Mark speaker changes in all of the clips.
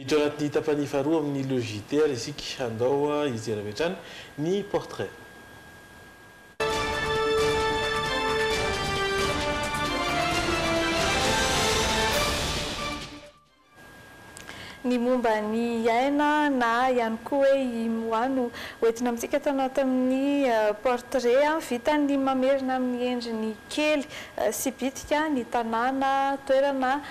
Speaker 1: Miditra anatin'ny tapany faharoa amin'ny Le JTR isika. Andao hijery avy hatrany ny portrait.
Speaker 2: Ny momba an'i Aina na ihany koa hoe i Moa no hoentina amintsika ato anatin'ny portrait. Vitan'ny mamerina amin'ny endriny kely sy bitika ny tanàna, toerana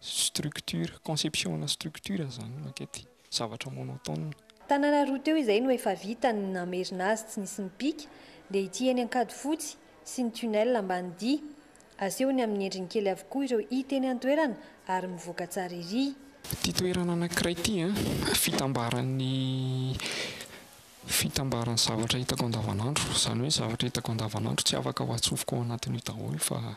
Speaker 3: Structure, conception ana structure izany ny maquette, zavatra monotone.
Speaker 4: Tanàna roa teo izay no efa vita ny namerina azy tsy nisy nipika, dia ity eny Ankadifotsy sy ny tunnel Ambanidia. Asehony amin'ny endriny kely avokoa ireo hita eny an-toerana ary mivoaka tsara ery.
Speaker 3: Ity toerana anankiray ity an, fitambaran'ny fitambaran'ny zavatra hitako andavanandro, izany hoe zavatra hitako andavanandro tsy afaka ho atsofoko ao anatin'io daholo fa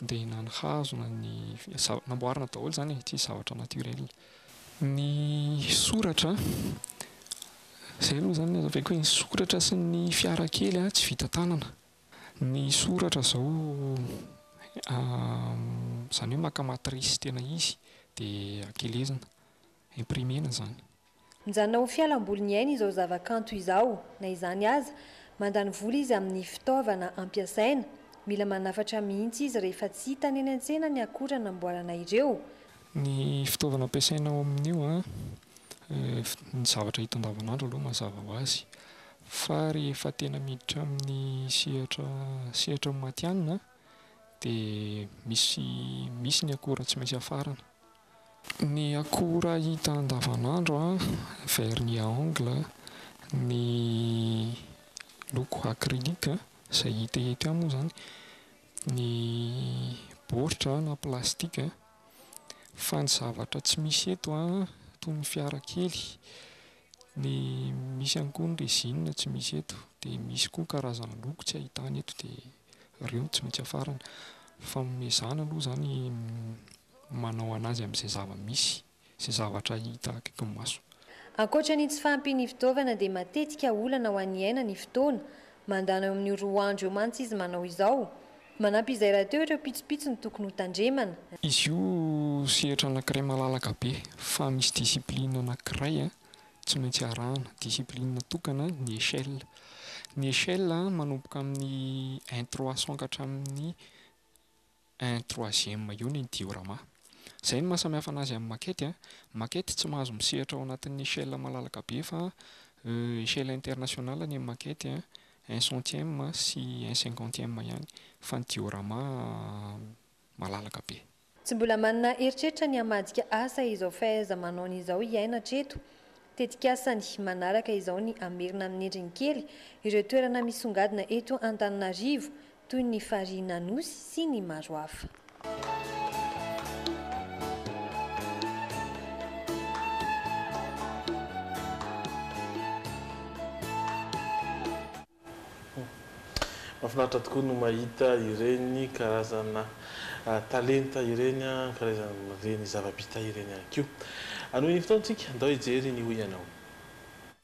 Speaker 3: Dia na ny hazo na ny zava-, namboarina daholo izany e, tsisy zavatra naturel. Ny soratra, izay aloha izany no hazavaiko hoe ny soratra sy ny fiara kely an, tsy vita tanana. Ny soratra izao, izany hoe maka matrice tena izy dia akelezina, imprimena izany.
Speaker 4: Mijanona ho fialam-boly ny ainy izao zavakanto izao. Na izany aza, mandany vola izy amin'ny fitaovana ampiasaina. Mila manafatra mihitsy izy rehefa tsy hitany eny an-tsena ny akora namboarana ireo.
Speaker 3: Ny fitaovana ampiasaina ao amin'io an, ny zavatra hita andavanandro aloha mazava ho azy. Fa rehefa tena miditra amin'ny sehatra sehatry ny matihanina dia misy misy ny akora tsy maintsy hafarana. Ny akora hita andavanandro, vernis à ongle, ny loko acrylique izay hita eto ihany moa izany, ny baoritra na plastika. Fa ny zavatra tsy misy eto toy ny fiara kely, ny misy ihany koa ny rezina tsy misy eto. Dia misy koa karazana loko tsy ahitana eto dia ireo no tsy maintsy hafarana. Fanomezana aloha izany manao an'azy amin'izay zava-misy sy zavatra hita akaiky ny maso.
Speaker 4: Ankoatra ny tsy fahampian'ny fitaovana dia matetika olana ho an'ny aina ny fotoana. Mandana eo amin'ny roa andro eo mantsy izy manao izao. Manampy izay rahateo ireo pitsopitsony tokony ho tandremana.
Speaker 3: Izy io sehatra anankiray malalaka be fa misy discipline anankiray tsy maintsy arahana, discipline tokana ny échelle. Ny échelle manomboka amin'ny un trois cent ka hatramin'ny. un troisième io ny diorama. Izay no mahasamihafa anazy amin'ny makety a. Ny makety tsy mahazo misehatra ao anatin'ny échelle malalaka be fa échelle internationale ny makety a, un centième sy un cinquantième ihany. Fa ny diorama malalaka be.
Speaker 4: Tsy mbola manana eritreritra ny hamadika asa izao fahaiza-manaony izao hiaina hatreto. Tetikasany manaraka izao ny hamerina amin'ny endriny kely ireo toerana misongadina eto Antananarivo toy ny farihin'Anosy sy ny maro hafa.
Speaker 1: Mahafinaritra tokoa no mahita ireny karazana talenta ireny, karazan'ireny zava-bita ireny ihany koa. Hanohy ny fotoantsika, andao hijery ny hoy ianao.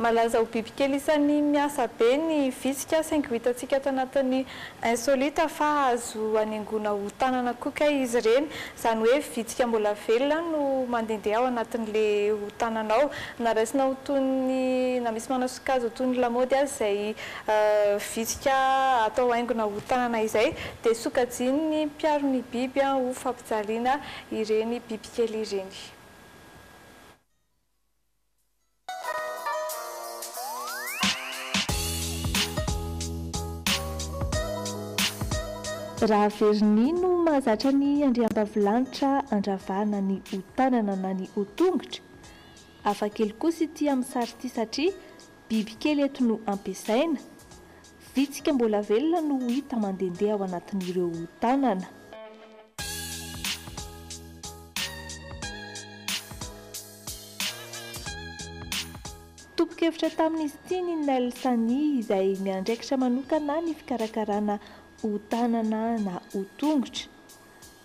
Speaker 5: Malaza ho bibikely isan'ny miasa be ny vitsika saingy ho hitantsika ato anatin'ny Insolite fa azo hanaingoana ho tanana koa kay izy ireny. Izany hoe vitsika mbola velona no mandehandeha ao anatin'ilay ho tanana ao. Na raisina ho toy ny, na misy manao sokajy ho toy ny lamaody aza izay. Vitsika atao haingona ho tanana izay dia sokajian'ny mpiaro ny biby ho fampijaliana ireny bibikely ireny. Raha averiny no mahazatra ny andriambavilanitra andravahana ny ho tanana na ny ho tongotra. Hafa kely kosa ity amin'ny sary ity satria Bibikely eto no ampiasaina. Vitsika mbola velona no hita mandehandeha ao anatin'ireo tanana. Tompo-kevitra tamin'izy ity ny Nel Sani izay miandraikitra manokana ny fikarakarana hotanana na hotongotra.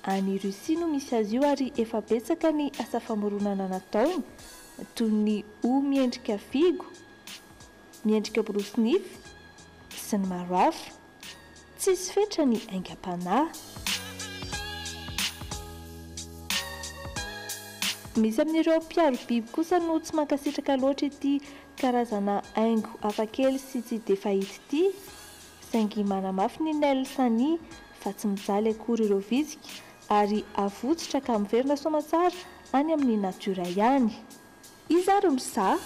Speaker 5: Any Russie no misy azy io ary efa betsaka ny asa famoronana nataony toy ny ho miendrika figo, miendrika borosy nify sy ny maro hafa. Tsisy fetra ny aingam-panahy. Misy amin'ireo mpiaro biby kosa no tsy mankasitraka loatra ity karazana haingo hafakely sy tsy dia fahita ity. saingy manamafy ny Nelsani fa tsy mijaly akory ireo vitsika ary avotsotra ka miverina soamatsara any amin'ny natiora ihany. Iza ary no sahy?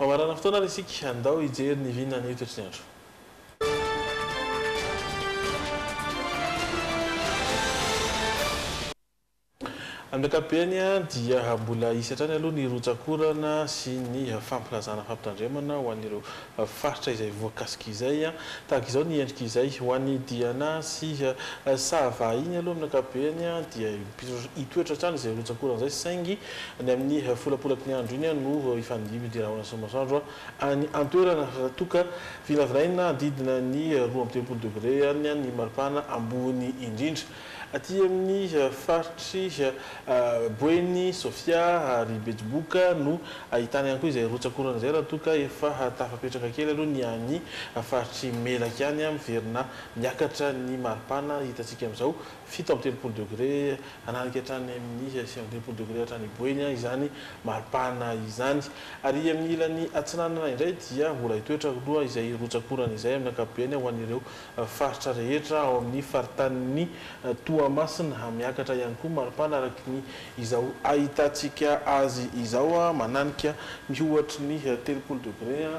Speaker 1: Mamarana fotoana ary isika. Andao hijery ny vinan'io toetr'nyandro. Amin'ny ankapobeny dia mbola hisy hatrany aloha ny rotsak'orana sy ny fampilazana fampitandremana ho an'ireo faritra izay voakasika izay. Tahaka izao ny endrika izay ho an'i Diana sy Sava iny aloha amin'ny ankapobeny dia hitoetra hatrany izay rotsak'orana izay saingy ny amin'ny folapolaky ny andro iny no hifandimbin'ny rahona sy ny masoandro Any an-toerana, raha toa ka vinavinaina, hanodidina ny roa amby telopolo degre any ny maripana ambony indrindra. Aty amin'ny faritry Boeny, Sofia ary Betsiboka no ahitana ihany koa izay rotsak'orana izay, raha toa ka efa tafapetraka kely aloha ny any faritr'i Melaky any, miverina miakatra ny maripana hitantsika amin'izao fito amby telopolo degre hanaraka hatrany amin'ny sivy amby telopolo degre hatrany hiboeny izany maripana izany. Ary amin'ny ilany atsinanana indray dia mbola hitoetra aloha izay rotsak'orana izay amin'ny ankapobeny ho an'ireo faritra rehetra ao amin'ny faritanin'i Toamasina. Miakatra ihany koa maripana araka ny izao ahitantsika azy izao mananika ny ohatry ny telopolo degre.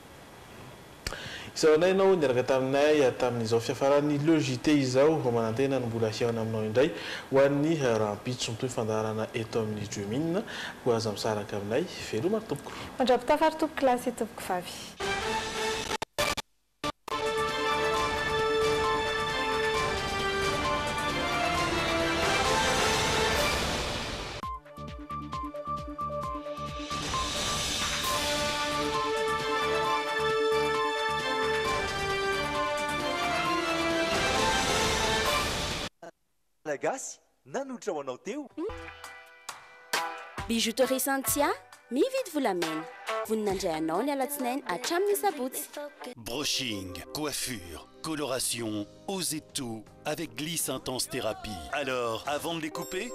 Speaker 1: Izao indray ianao niaraka taminay tamin'izao fiafaran'ny Le JT izao vao manantena ny mbola hihaona aminao indray ho an'ny rahampitso. Mitohy fandaharana eto amin'ny Dreamin. Koa aza misaraka aminay. Veloma ry tompoko.
Speaker 2: Mandrapitafa ry tompoko lahy sy tompoko vavy.
Speaker 6: Malagasy nanohitra ho anao teo.
Speaker 7: Bijouterie Santia, mividy volamena. Vonona handray anao ny alatsinainy hatramin'ny sabotsy.
Speaker 8: Brushing, coiffure, coloration, osez tout. avec Gliss Intense Therapie. Alors, avant de les couper,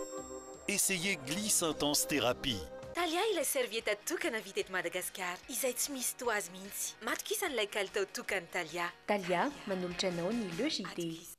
Speaker 8: essayez Gliss Intense Therapie.
Speaker 9: Thalia ilay serviette tokana vita eto Madagasikara izay tsy misy toa azy mihitsy. Matokisa an'ilay kalitao tokan'i Thalia.
Speaker 10: Thalia, manolotra anao ny Le JT.